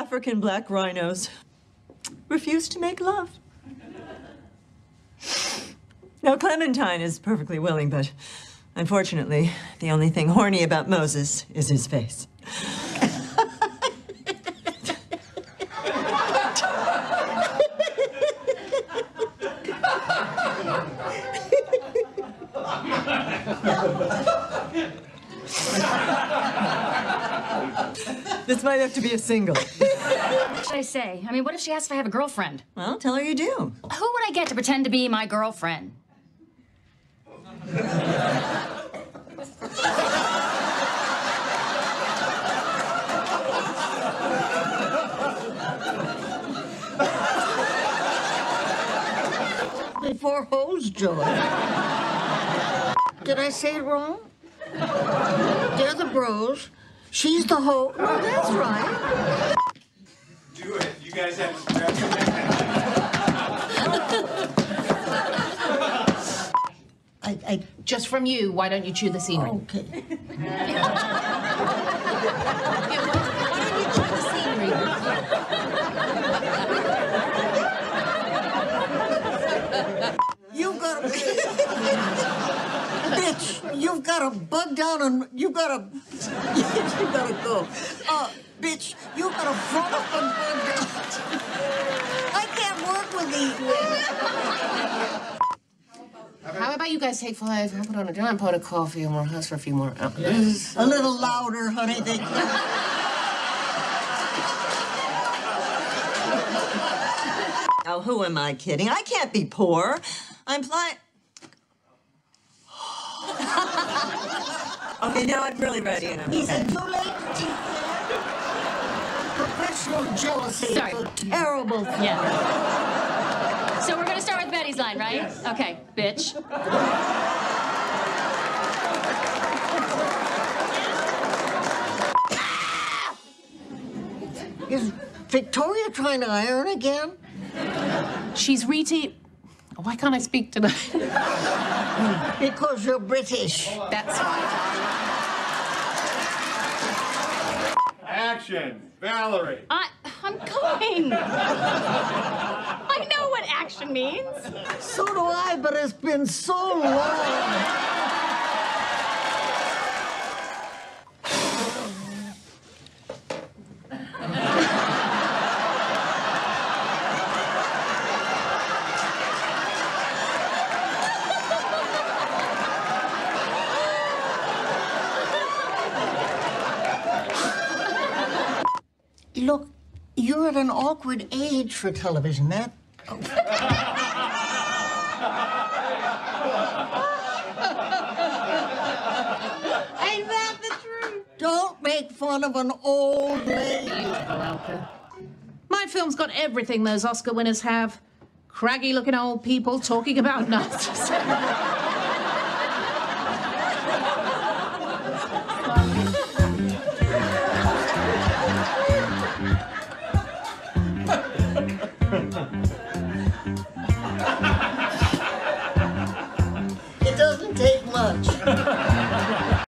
African black rhinos refuse to make love. Now, Clementine is perfectly willing, but unfortunately, the only thing horny about Moses is his face. this might have to be a single. What should I say? I mean, what if she asks if I have a girlfriend? Well, tell her you do. Who would I get to pretend to be my girlfriend? Before hose joy. Did I say it wrong? They're the bros. She's the hoe. No, that's right. Do it. You guys have to grab your I, I, Just from you, why don't you chew the scenery? okay. You've got a bitch. You've got a bug down and you've got a you gotta go. Uh, bitch, you've got a front up and bug down. I can't work with these women. How about you guys take five? I'll put on a giant pot of coffee and we'll rehearse for a few more hours. A little louder, honey. They... Oh, who am I kidding? I can't be poor. I'm flying. okay, now I'm really ready. And I'm Is it too late? Professional jealousy Sorry. terrible. Yeah. So we're gonna start with Betty's line, right? Okay, bitch. Is Victoria trying to iron again? She's Riti. Why can't I speak tonight? Because you're British. That's why. Action. Valerie. I, I'm going. I know what action means. So do I, but it's been so long. Look, you're at an awkward age for television. That Ain't that the truth? don't make fun of an old lady. My film's got everything those Oscar winners have. Craggy looking old people talking about nuts.